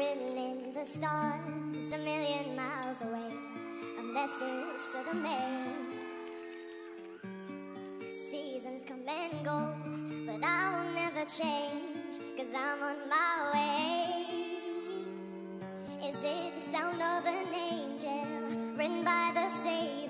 written in the stars, a million miles away. A message to the man. Seasons come and go, but I will never change, cause I'm on my way. Is it the sound of an angel, written by the Saviors,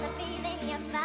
the feeling you find.